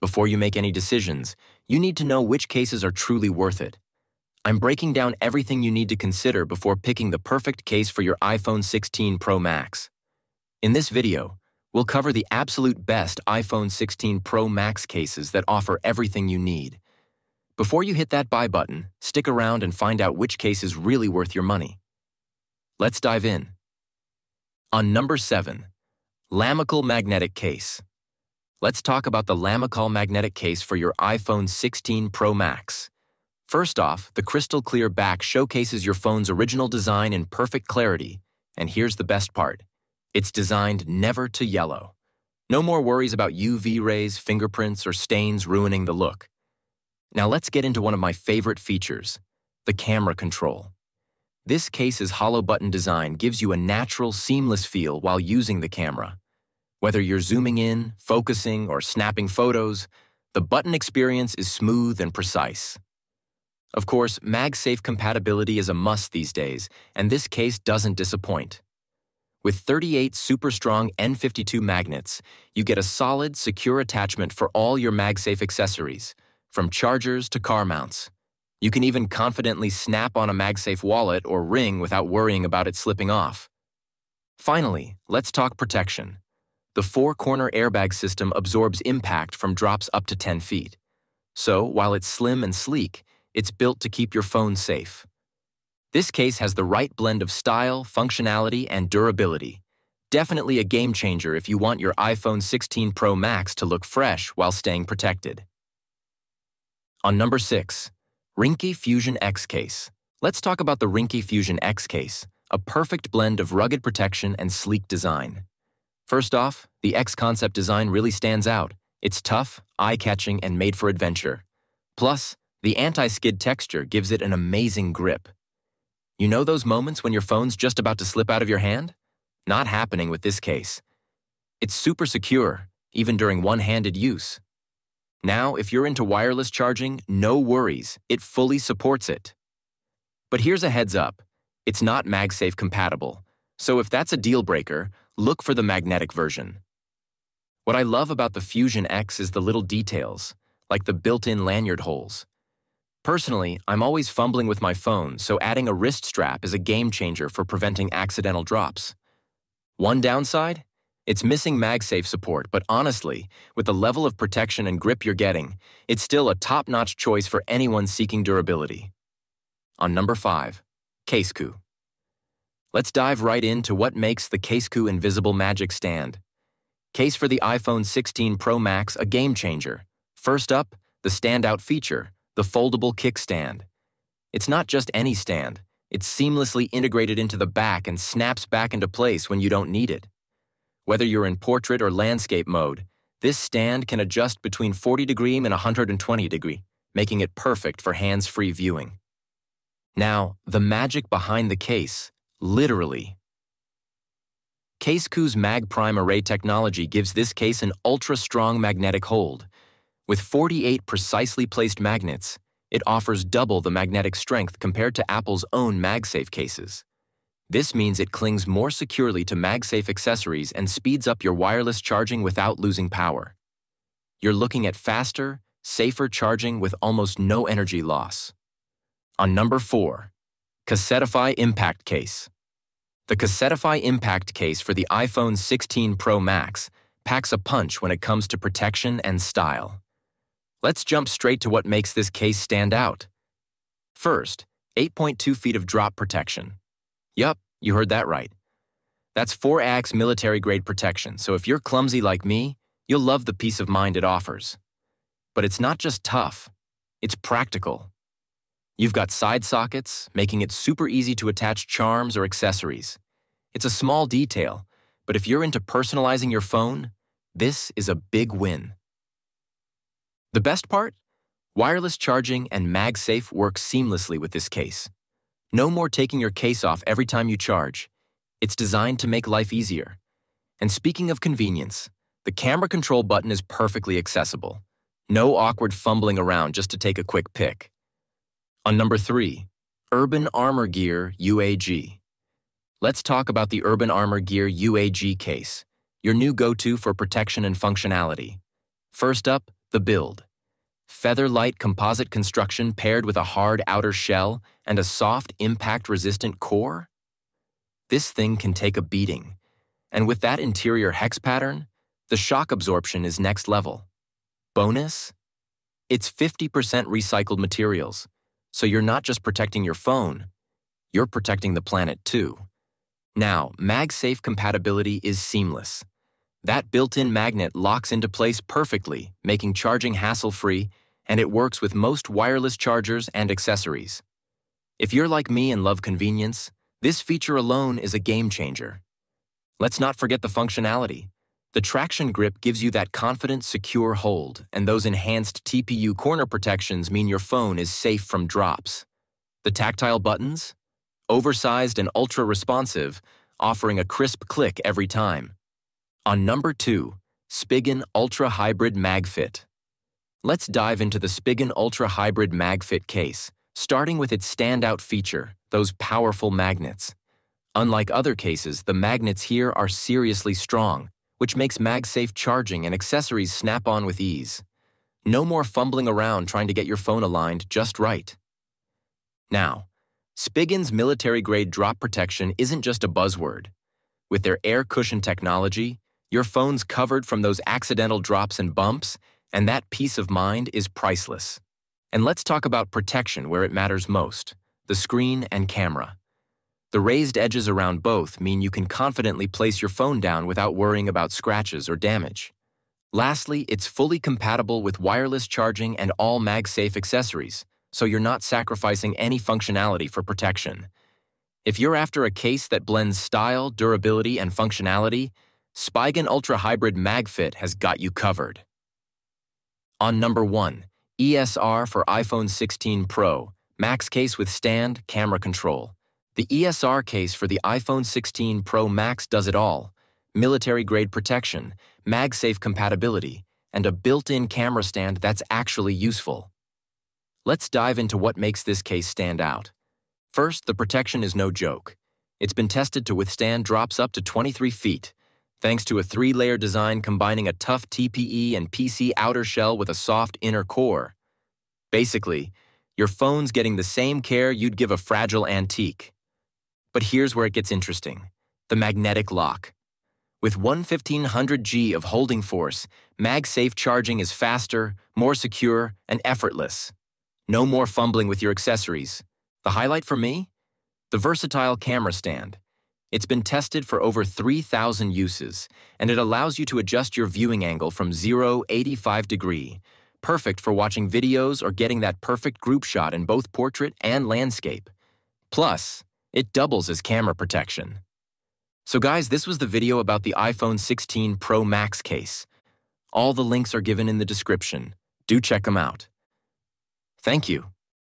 Before you make any decisions, you need to know which cases are truly worth it. I'm breaking down everything you need to consider before picking the perfect case for your iPhone 16 Pro Max. In this video, we'll cover the absolute best iPhone 16 Pro Max cases that offer everything you need. Before you hit that buy button, stick around and find out which case is really worth your money. Let's dive in. On number 7, Lamicall Magnetic Case. Let's talk about the Lamicall magnetic case for your iPhone 16 Pro Max. First off, the crystal clear back showcases your phone's original design in perfect clarity, and here's the best part. It's designed never to yellow. No more worries about UV rays, fingerprints, or stains ruining the look. Now let's get into one of my favorite features, the camera control. This case's hollow button design gives you a natural, seamless feel while using the camera. Whether you're zooming in, focusing, or snapping photos, the button experience is smooth and precise. Of course, MagSafe compatibility is a must these days, and this case doesn't disappoint. With 38 super strong N52 magnets, you get a solid, secure attachment for all your MagSafe accessories, from chargers to car mounts. You can even confidently snap on a MagSafe wallet or ring without worrying about it slipping off. Finally, let's talk protection. The four-corner airbag system absorbs impact from drops up to 10 feet. So, while it's slim and sleek, it's built to keep your phone safe. This case has the right blend of style, functionality, and durability. Definitely a game changer if you want your iPhone 16 Pro Max to look fresh while staying protected. On number 6, Ringke Fusion X Case. Let's talk about the Ringke Fusion X Case, a perfect blend of rugged protection and sleek design. First off, the X concept design really stands out. It's tough, eye-catching, and made for adventure. Plus, the anti-skid texture gives it an amazing grip. You know those moments when your phone's just about to slip out of your hand? Not happening with this case. It's super secure, even during one-handed use. Now, if you're into wireless charging, no worries, it fully supports it. But here's a heads up, it's not MagSafe compatible, so if that's a deal breaker, look for the magnetic version. What I love about the Fusion X is the little details, like the built-in lanyard holes. Personally, I'm always fumbling with my phone, so adding a wrist strap is a game changer for preventing accidental drops. One downside? It's missing MagSafe support, but honestly, with the level of protection and grip you're getting, it's still a top-notch choice for anyone seeking durability. On number 5, CASEKOO. Let's dive right into what makes the CASEKOO Invisible Magic stand. Case for the iPhone 16 Pro Max a game changer. First up, the standout feature, the foldable kickstand. It's not just any stand, it's seamlessly integrated into the back and snaps back into place when you don't need it. Whether you're in portrait or landscape mode, this stand can adjust between 40 degree and 120 degree, making it perfect for hands-free viewing. Now, the magic behind the case, literally. CASEKOO's MagPrime Array technology gives this case an ultra-strong magnetic hold. With 48 precisely placed magnets, it offers double the magnetic strength compared to Apple's own MagSafe cases. This means it clings more securely to MagSafe accessories and speeds up your wireless charging without losing power. You're looking at faster, safer charging with almost no energy loss. On number 4, CASETiFY Impact Case. The CASETiFY Impact Case for the iPhone 16 Pro Max packs a punch when it comes to protection and style. Let's jump straight to what makes this case stand out. First, 8.2 feet of drop protection. Yup, you heard that right. That's 4AX military grade protection, so if you're clumsy like me, you'll love the peace of mind it offers. But it's not just tough, it's practical. You've got side sockets, making it super easy to attach charms or accessories. It's a small detail, but if you're into personalizing your phone, this is a big win. The best part? Wireless charging and MagSafe work seamlessly with this case. No more taking your case off every time you charge. It's designed to make life easier. And speaking of convenience, the camera control button is perfectly accessible. No awkward fumbling around just to take a quick pic. On number 3, Urban Armor Gear UAG. Let's talk about the Urban Armor Gear UAG case, your new go-to for protection and functionality. First up, The build. Feather-light composite construction paired with a hard outer shell and a soft, impact-resistant core? This thing can take a beating. And with that interior hex pattern, the shock absorption is next level. Bonus? It's 50% recycled materials, so you're not just protecting your phone, you're protecting the planet too. Now, MagSafe compatibility is seamless. That built-in magnet locks into place perfectly, making charging hassle-free, and it works with most wireless chargers and accessories. If you're like me and love convenience, this feature alone is a game changer. Let's not forget the functionality. The traction grip gives you that confident, secure hold, and those enhanced TPU corner protections mean your phone is safe from drops. The tactile buttons? Oversized and ultra-responsive, offering a crisp click every time. On number 2, Spigen Ultra Hybrid MagFit. Let's dive into the Spigen Ultra Hybrid MagFit case, starting with its standout feature, those powerful magnets. Unlike other cases, the magnets here are seriously strong, which makes MagSafe charging and accessories snap on with ease. No more fumbling around trying to get your phone aligned just right. Now, Spigen's military-grade drop protection isn't just a buzzword. With their air cushion technology, your phone's covered from those accidental drops and bumps, and that peace of mind is priceless. And let's talk about protection where it matters most, the screen and camera. The raised edges around both mean you can confidently place your phone down without worrying about scratches or damage. Lastly, it's fully compatible with wireless charging and all MagSafe accessories, so you're not sacrificing any functionality for protection. If you're after a case that blends style, durability, and functionality, Spigen Ultra Hybrid MagFit has got you covered. On number 1, ESR for iPhone 16 Pro, Max case with stand, camera control. The ESR case for the iPhone 16 Pro Max does it all military grade protection, MagSafe compatibility, and a built in camera stand that's actually useful. Let's dive into what makes this case stand out. First, the protection is no joke. It's been tested to withstand drops up to 23 feet, thanks to a three layer design combining a tough TPE and PC outer shell with a soft inner core. Basically, your phone's getting the same care you'd give a fragile antique. But here's where it gets interesting the magnetic lock. With 1 1500G of holding force, MagSafe charging is faster, more secure, and effortless. No more fumbling with your accessories. The highlight for me? The versatile camera stand. It's been tested for over 3,000 uses, and it allows you to adjust your viewing angle from 0 85 degree, perfect for watching videos or getting that perfect group shot in both portrait and landscape. Plus, it doubles as camera protection. So guys, this was the video about the iPhone 16 Pro Max case. All the links are given in the description. Do check them out. Thank you.